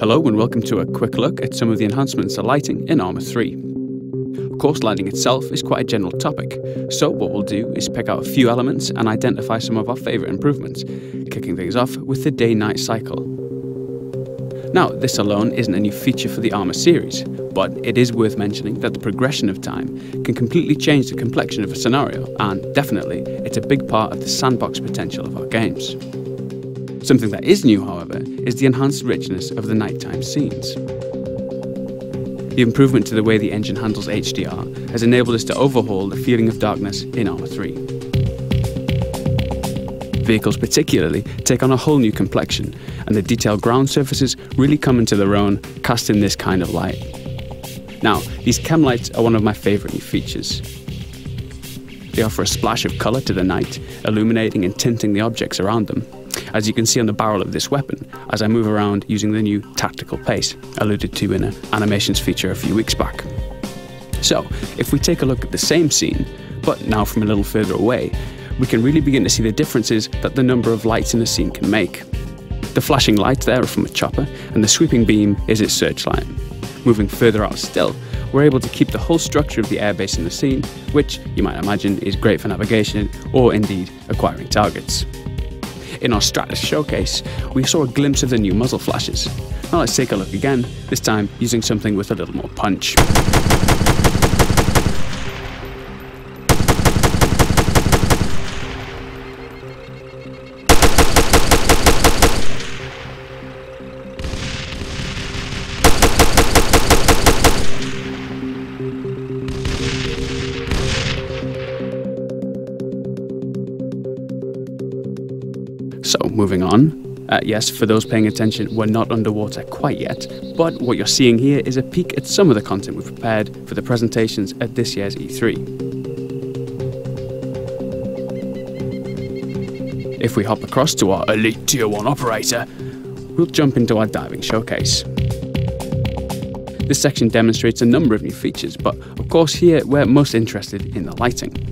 Hello and welcome to a quick look at some of the enhancements to lighting in Arma 3. Of course, lighting itself is quite a general topic, so what we'll do is pick out a few elements and identify some of our favourite improvements, kicking things off with the day-night cycle. Now, this alone isn't a new feature for the Arma series, but it is worth mentioning that the progression of time can completely change the complexion of a scenario, and definitely, it's a big part of the sandbox potential of our games. Something that is new, however, is the enhanced richness of the nighttime scenes. The improvement to the way the engine handles HDR has enabled us to overhaul the feeling of darkness in Arma 3. Vehicles particularly take on a whole new complexion, and the detailed ground surfaces really come into their own, cast in this kind of light. Now, these chem lights are one of my favourite new features. They offer a splash of colour to the night, illuminating and tinting the objects around them, as you can see on the barrel of this weapon as I move around using the new tactical pace, alluded to in an animations feature a few weeks back. So, if we take a look at the same scene, but now from a little further away, we can really begin to see the differences that the number of lights in a scene can make. The flashing lights there are from a chopper, and the sweeping beam is its searchlight. Moving further out still, we're able to keep the whole structure of the airbase in the scene, which you might imagine is great for navigation or indeed acquiring targets. In our Stratis showcase, we saw a glimpse of the new muzzle flashes. Now let's take a look again, this time using something with a little more punch. So, moving on. Uh, yes, for those paying attention, we're not underwater quite yet, but what you're seeing here is a peek at some of the content we've prepared for the presentations at this year's E3. If we hop across to our Elite Tier 1 operator, we'll jump into our diving showcase. This section demonstrates a number of new features, but of course here we're most interested in the lighting.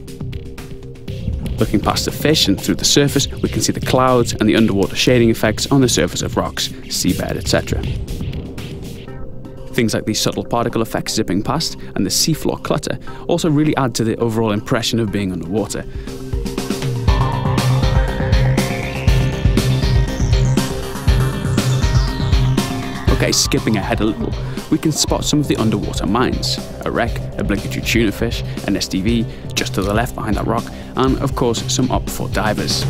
Looking past the fish and through the surface, we can see the clouds and the underwater shading effects on the surface of rocks, seabed, etc. Things like these subtle particle effects zipping past and the seafloor clutter also really add to the overall impression of being underwater. Okay, skipping ahead a little, we can spot some of the underwater mines a wreck, a obligatory tuna fish, an SDV just to the left behind that rock, and of course some OPFOR divers.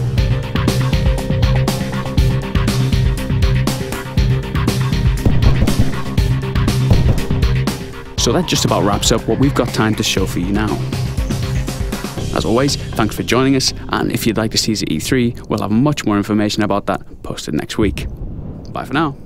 So that just about wraps up what we've got time to show for you now. As always, thanks for joining us, and if you'd like to see us at E3, we'll have much more information about that posted next week. Bye for now.